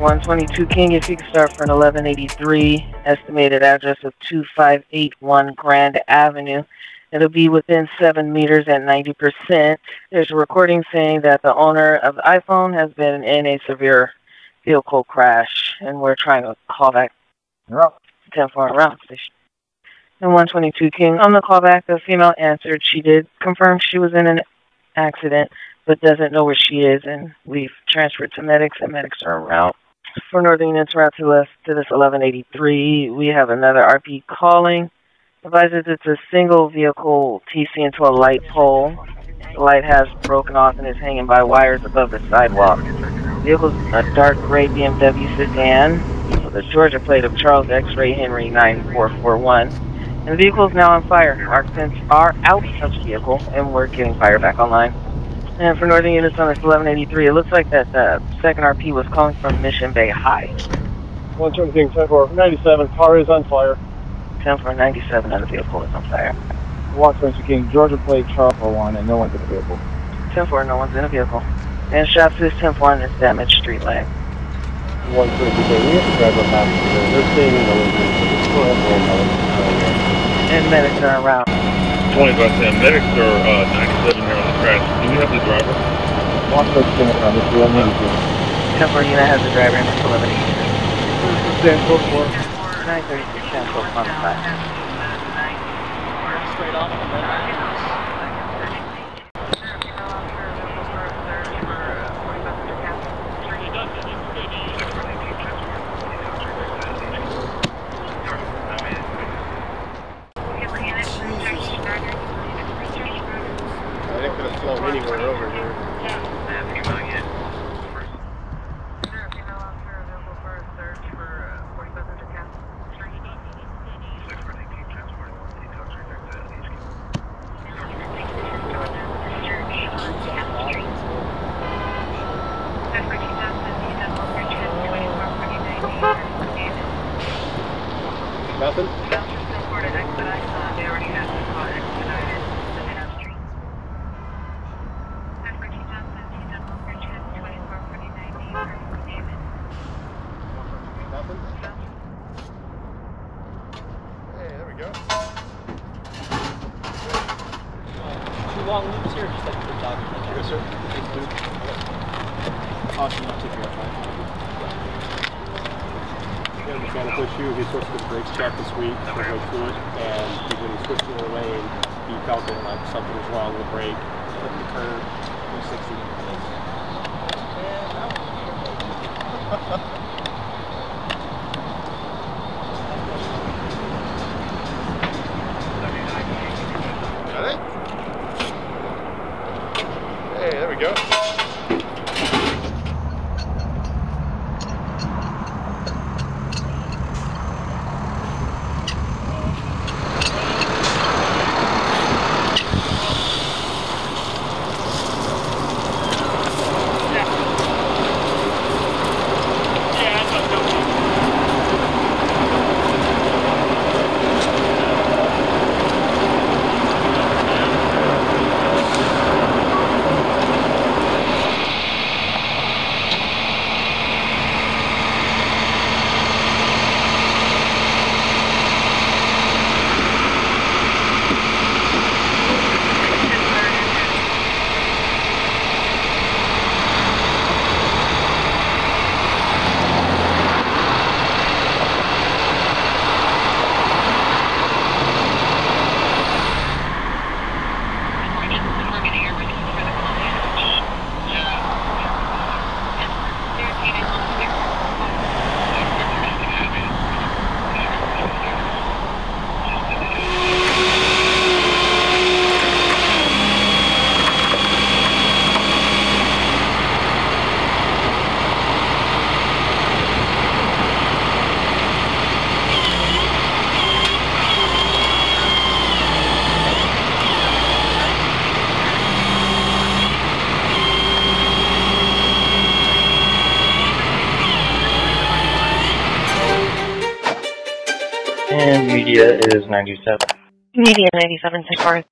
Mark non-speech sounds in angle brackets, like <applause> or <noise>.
122 King, if you could start for an 1183, estimated address of 2581 Grand Avenue. It'll be within 7 meters at 90%. There's a recording saying that the owner of the iPhone has been in a severe vehicle crash, and we're trying to call back up. 10 for route station. And 122 King, on the callback, the female answered she did confirm she was in an accident, but doesn't know where she is, and we've transferred to medics, and medics are en route. For Northern Units route to to this 1183, we have another RP calling. Advises it's a single vehicle TC into a light pole. The light has broken off and is hanging by wires above the sidewalk. Vehicle's a dark gray BMW sedan with a Georgia plate of Charles X-Ray Henry 9441. And the vehicle is now on fire. Occupants are out of the vehicle, and we're getting fire back online. And for Northern Units on 1183, it looks like that uh, second RP was calling from Mission Bay High. 120 King, 10 97. Car is on fire. 10 for 97 and the vehicle is on fire. 120 King, Georgia plate, Charles for 1, and no one's in the vehicle. 10 for no one's in the vehicle. And shots to this 10 for on this damaged street light. 120 we have to drive up passenger. They're staying in the living room. Go ahead. And medics are around. 20 by 10. Medics are uh, 97 here on the crash. Have the driver? Temple unit has the driver in the 11 This is 10 4 936 10 4 5 over here. Nothing? Nothing? Hey, there we go. Two long loops here, just like the dog. Yes, sir. Caution not to verify. Yeah, mechanical issue. He's supposed to get brakes checked this week for way through it, and he, when he switched to the lane, he felt that like something was wrong with the brake. Hit the curb, 360. <laughs> Hey, there we go. And media is 97. Media 97 so far.